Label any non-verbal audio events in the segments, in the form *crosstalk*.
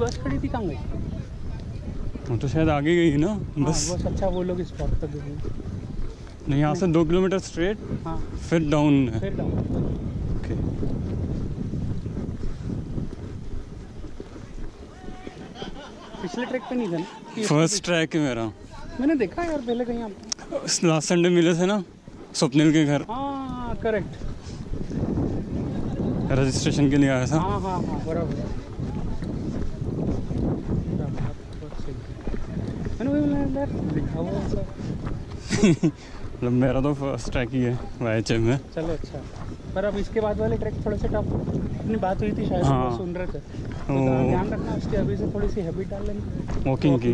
बस खड़ी थी कहाँ गई? वो तो शायद आगे गई ना हाँ, बस। बस अच्छा वो लोग स्पॉट तक गए। नहीं यहाँ से दो किलोमीटर स्ट्रेट हाँ। फिर डाउन है। फिर डाउन ओके पिछले ट्रैक पे नहीं था ना? फ़र्स्ट ट्रैक है मेरा। मैंने देखा यार पहले कहीं आपको लास्ट संडे मिले थे ना स्वप्निल के घर। हाँ करेक्ट रजिस्ट्रेशन के लिए आया था। हाँ हाँ हाँ बराबर। दिखा हुआ मतलब मेरा तो फ़र्स्ट ट्रैक ही है वाई एच में चलो अच्छा पर अब इसके बाद वाले ट्रैक थोड़े से टफ अपनी बात हुई थी शायद हाँ। वो सुन रहे थे तो ध्यान रखना उसकी अभी से थोड़ी सी हैबिट डाल लेना वॉकिंग की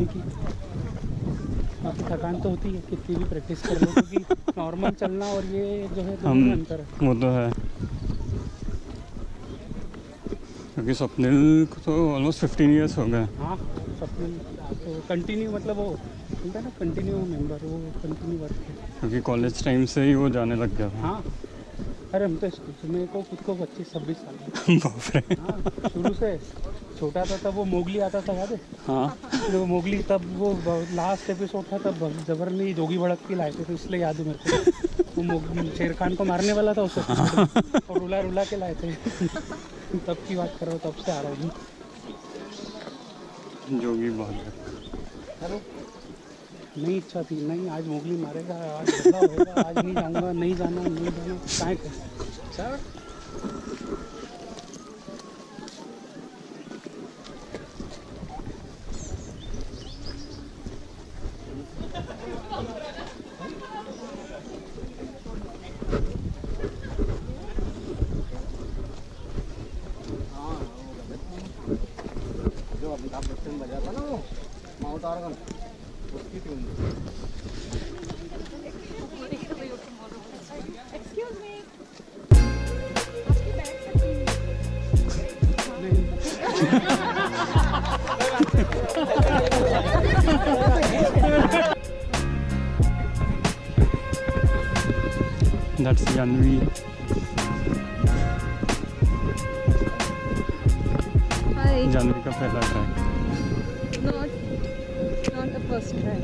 बाकी थकान तो होती है कितनी भी प्रैक्टिस कर लो क्योंकि नॉर्मल चलना और ये जो है हम अंतर है वो तो है क्योंकि स्वप्निल को तो ऑलमोस्ट फिफ्टीन ईयर्स हो गए हाँ तो कंटिन्यू मतलब वो है ना कंटिन्यू मेंबर वो कंटिन्यू वर्क है। क्योंकि कॉलेज टाइम से ही वो जाने लग गया था। हाँ। अरे हम तो मेरे को खुद को पच्चीस छब्बीस साल है *laughs* हाँ शुरू से छोटा था तब वो मोगली आता था याद है? हाँ। जो मोगली तब वो लास्ट एपिसोड था तब जबरनी जोगी भड़क के लाए थे तो इसलिए याद है मेरे को। वो मोगली शेर खान को मारने वाला था उस। episode में, और रुला रुला के लाए थे। *laughs* तब की बात कर रहा हूँ तब से आ रहा हूँ। जोगी बात है। नहीं इच्छा थी। नहीं आज मोगली मारेगा आज होगा आज नहीं जाऊँगा नहीं जाना नहीं जाना। कहाँ कर sir? Excuse me. That's Hi. Janvi ka pehla track. Not first try.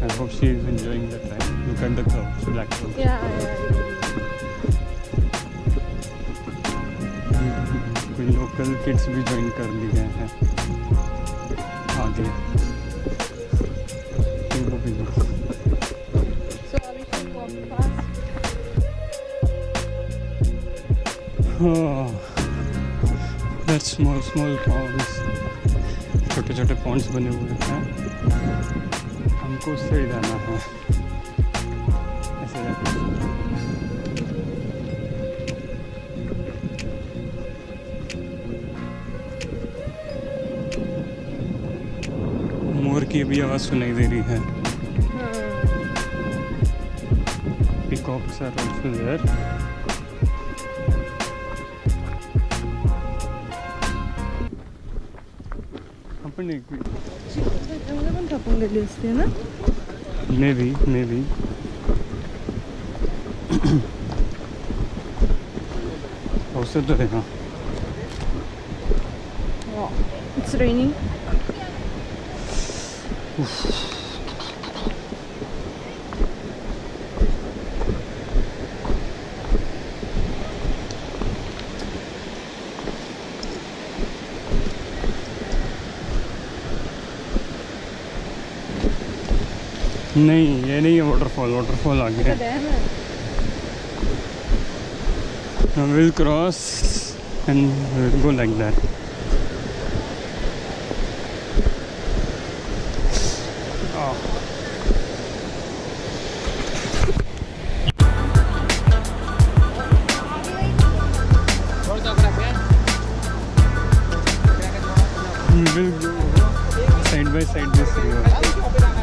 I hope she is enjoying the track. Look at the curves, black curves. Yeah, yeah. कोई लोकल किड्स भी ज्वाइन कर लिए हैं आगे इनको भी। So are we should walk fast? हाँ small small ponds छोटे छोटे पॉन्ड्स बने हुए हैं। हमको उससे ही जाना है। ऐसे मोर की भी आवाज़ सुनाई दे रही है। peacocks are also there happened in Eleventh happened at least, na? Maybe, maybe. Also, do they Wow, it's raining. Oof. नहीं ये नहीं है वाटरफॉल वाटरफॉल आ गया है। Will cross and will go like that We will go side by side this river.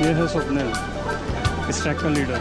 ये है स्वप्निल इस ट्रैक का लीडर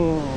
Oh.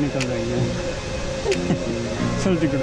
निकल जाएँगे चल टिकट